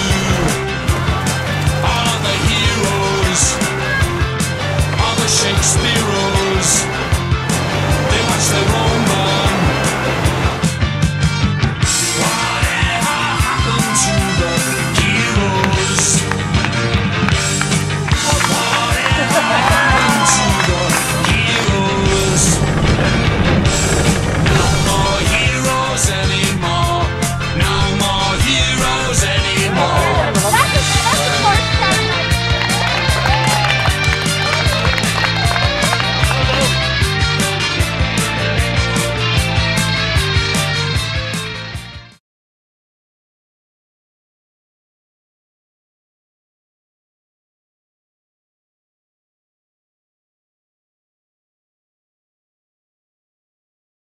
you.